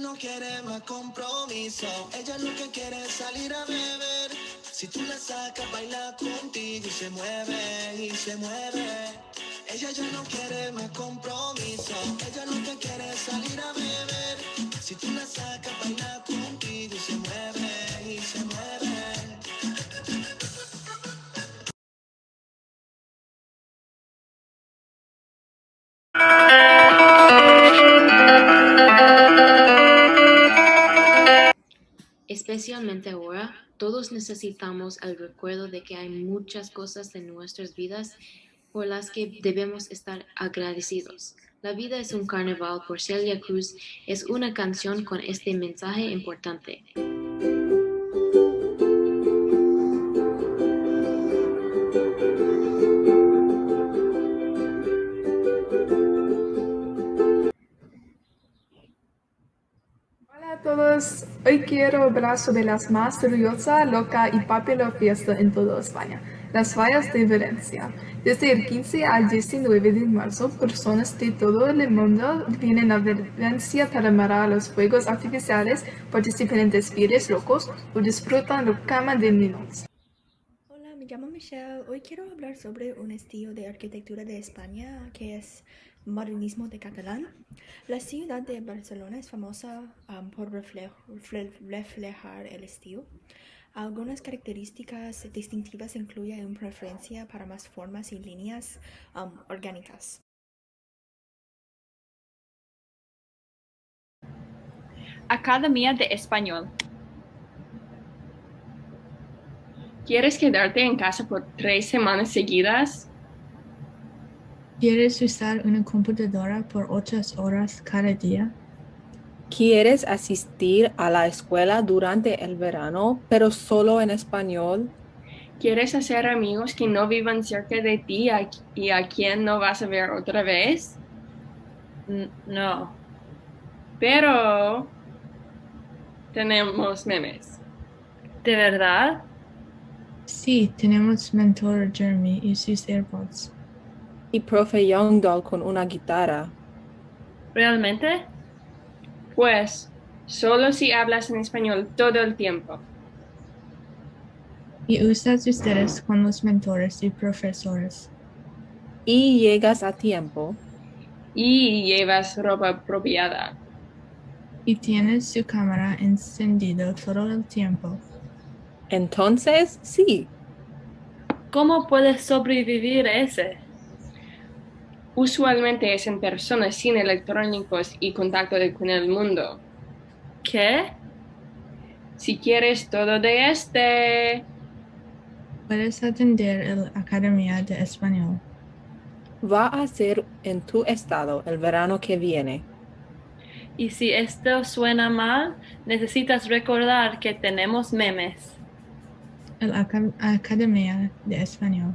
no quiere más compromiso. Ella lo que quiere es salir a beber. Si tú la sacas, baila contigo y se mueve, y se mueve. Ella ya no quiere más compromiso. Ella lo que quiere es salir a beber. Si tú la sacas, baila contigo Especialmente ahora, todos necesitamos el recuerdo de que hay muchas cosas en nuestras vidas por las que debemos estar agradecidos. La vida es un carnaval por Celia Cruz es una canción con este mensaje importante. Hoy quiero hablar sobre las más orgullosa, loca y popular fiesta en toda España, las fallas de Valencia. Desde el 15 al 19 de marzo, personas de todo el mundo vienen a Valencia para mirar los fuegos artificiales, participan en desfiles locos o disfrutan la cama de niños. Hola, me llamo Michelle. Hoy quiero hablar sobre un estilo de arquitectura de España que es modernismo de catalán. La ciudad de Barcelona es famosa um, por refle- refle- reflejar el estilo. Algunas características distintivas incluyen una preferencia para más formas y líneas um, orgánicas. Academia de Español. ¿Quieres quedarte en casa por tres semanas seguidas? ¿Quieres usar una computadora por ocho horas cada día? ¿Quieres asistir a la escuela durante el verano, pero solo en español? ¿Quieres hacer amigos que no vivan cerca de ti y a quien no vas a ver otra vez? No. Pero tenemos memes. ¿De verdad? Sí, tenemos mentor Jeremy y sus AirPods. Y profe Youngdahl con una guitarra. ¿Realmente? Pues, solo si hablas en español todo el tiempo. Y usas ustedes con los mentores y profesores. Y llegas a tiempo. Y llevas ropa apropiada. Y tienes su cámara encendida todo el tiempo. Entonces, sí. ¿Cómo puedes sobrevivir a ese? Usualmente es en personas sin electrónicos y contacto con el mundo. ¿Qué? Si quieres todo de este, Puedes atender la Academia de Español. Va a ser en tu estado el verano que viene. y si esto suena mal, necesitas recordar que tenemos memes. La Aca- Academia de Español.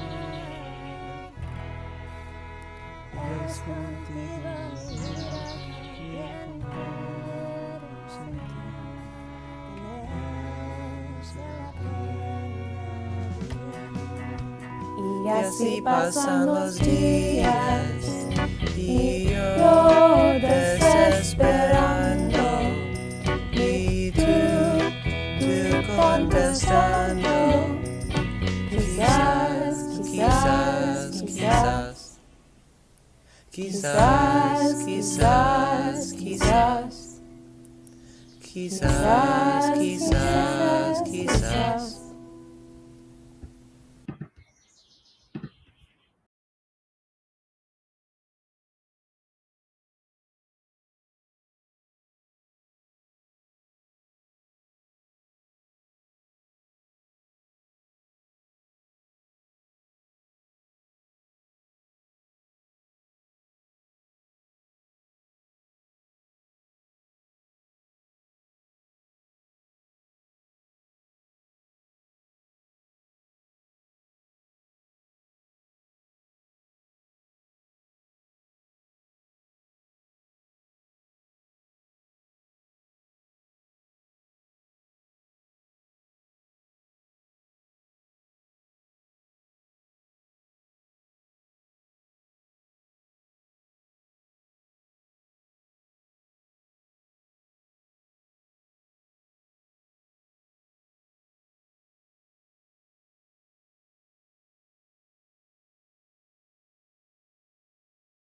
Y así pasan los días y yo quizás, quizás, quizás, quizás, quizás.